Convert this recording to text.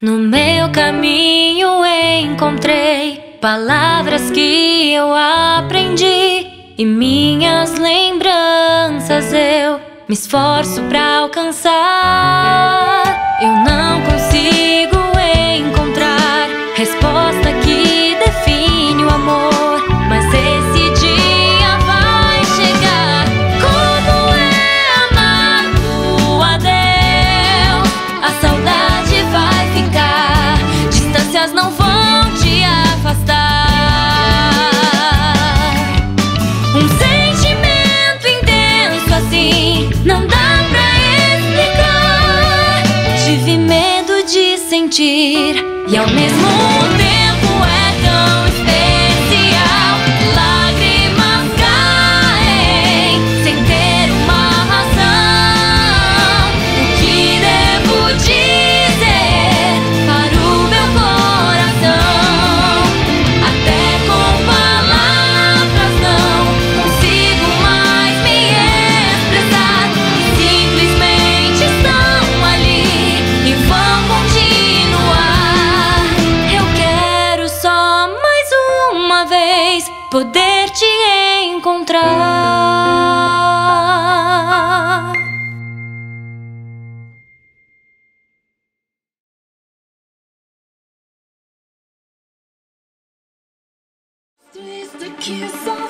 No meu caminho encontrei palavras que eu aprendi e minhas lembranças eu me esforço pra alcançar. Eu não consigo encontrar resposta que define o amor, não vão te afastar. Um sentimento intenso assim não dá pra explicar. Tive medo de sentir e ao mesmo tempo poder te encontrar. Twist the kiss